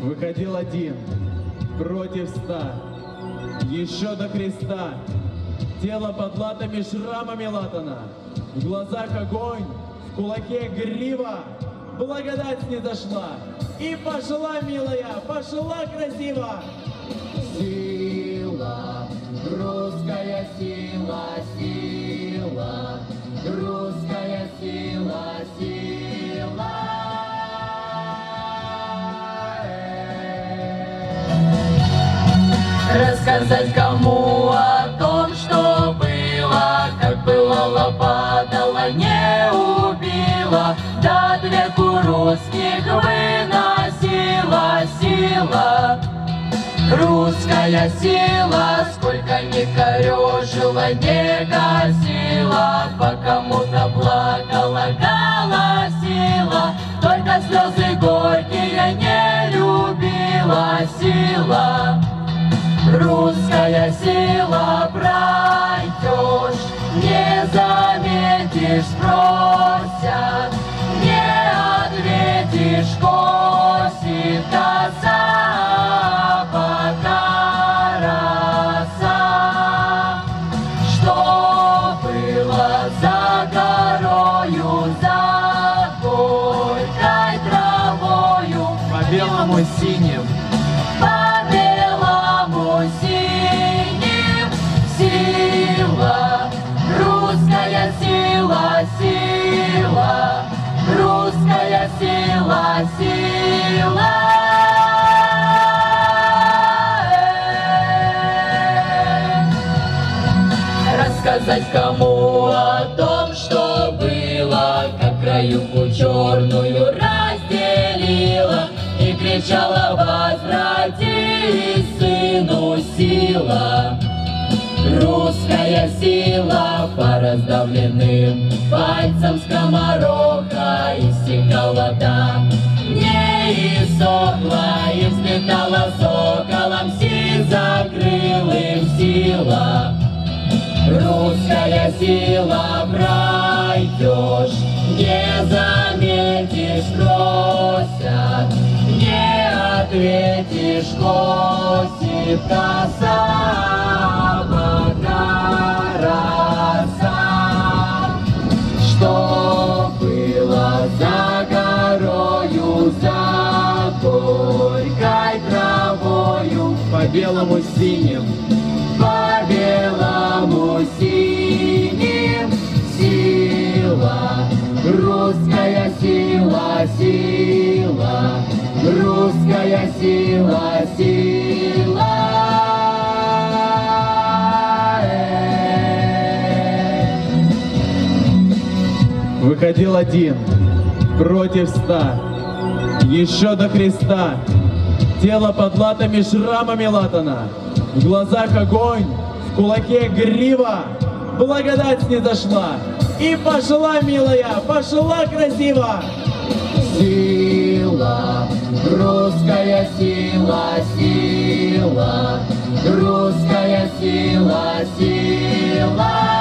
Выходил один против ста, еще до креста. Тело под латами шрамами латано, в глазах огонь, в кулаке грива. Благодать не дошла, и пошла, милая, пошла красиво. Сила, русская сила, сила, русская сила, сила. Рассказать кому о том, что было, как было лопатала, не убила, да веку русских выносила сила. Русская сила, сколько не корежила, не гасила, по кому-то плакала, голосила, только слезы горькие не любила сила. Русская сила пройдешь, не заметишь, спросят, не ответишь, косит коса, пока роса. Что было за горою, за горькой травою, По белому синим сила, сила. Рассказать кому о том, что было, как краюху черную разделила и кричала возврати сыну сила. Русская сила по раздавленным пальцам скомороха истекала да не иссохла и взлетала соколом сизокрылым сила. Русская сила пройдешь, не заметишь, просят, не ответишь, косит коса, белому синим по белому синим сила, русская сила, сила, русская сила, сила. Выходил один против ста, еще до креста. Тело под латами шрамами латано, в глазах огонь, в кулаке грива. Благодать не дошла, и пошла, милая, пошла красиво. Сила, русская сила, сила, русская сила, сила.